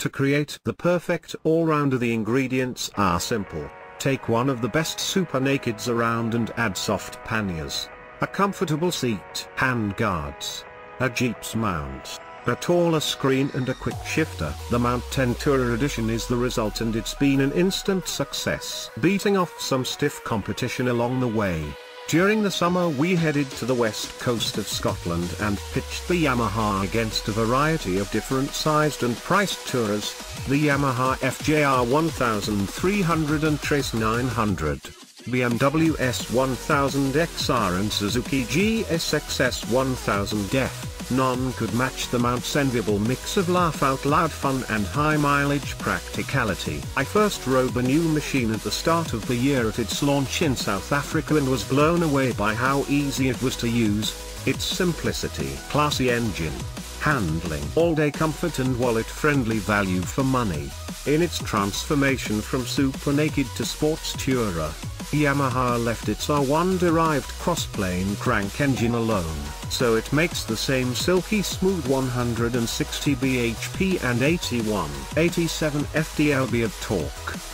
To create the perfect all-rounder the ingredients are simple. Take one of the best super nakeds around and add soft panniers, a comfortable seat, hand guards, a GPS mount, a taller screen and a quick shifter. The MT-10 Tourer Edition is the result and it's been an instant success. Beating off some stiff competition along the way. During the summer we headed to the west coast of Scotland and pitched the Yamaha against a variety of different sized and priced tourers, the Yamaha FJR 1300 and Tracer 900, BMW S1000XR and Suzuki GSX-S 1000F. None could match the MT's enviable mix of laugh-out-loud fun and high-mileage practicality. I first rode the new machine at the start of the year at its launch in South Africa and was blown away by how easy it was to use, its simplicity, classy engine, handling, all-day comfort and wallet-friendly value for money. In its transformation from super naked to sports tourer, Yamaha left its R1-derived crossplane crank engine alone, so it makes the same silky smooth 160 bhp and 81, 87 FDLB of torque.